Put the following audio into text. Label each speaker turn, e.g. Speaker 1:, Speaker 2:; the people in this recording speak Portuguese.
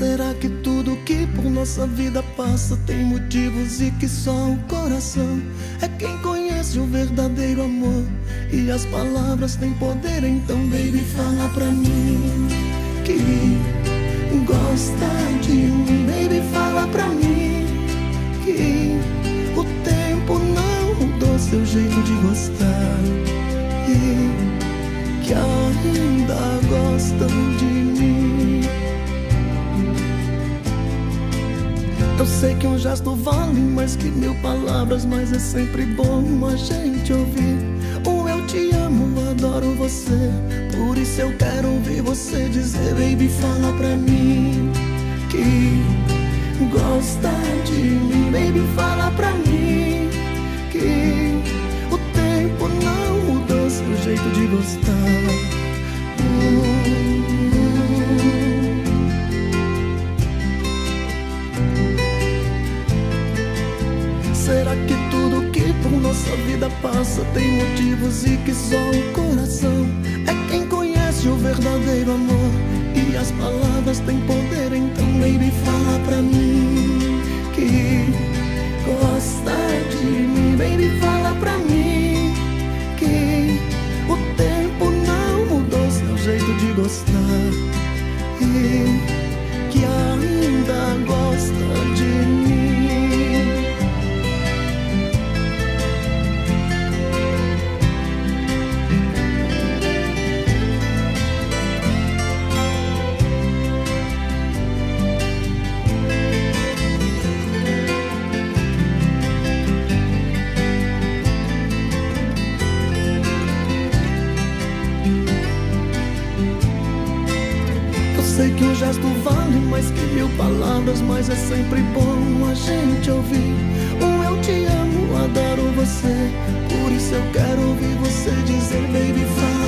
Speaker 1: Será que tudo que por nossa vida passa tem motivos e que só o coração é quem conhece o verdadeiro amor? E as palavras têm poder, então, baby, fala pra mim que gosta de mim, baby, fala pra mim que o tempo não mudou seu jeito de gostar Eu sei que um gesto vale mais que mil palavras, mas é sempre bom a gente ouvir. Um eu te amo, adoro você. Por isso eu quero ouvir você dizer, baby, fala pra mim que gosta de mim, baby, fala pra mim que o tempo não mudou seu jeito de gostar. Será que tudo que por nossa vida passa tem motivos e que só o coração é quem conhece o verdadeiro amor? E as palavras têm poder, então, baby, fala pra mim que gosta de mim, baby, fala pra mim que o tempo não mudou seu jeito de gostar sei que um gesto vale mais que mil palavras, mas é sempre bom a gente ouvir. Um eu te amo, adoro você. Por isso eu quero ouvir você dizer, baby, fala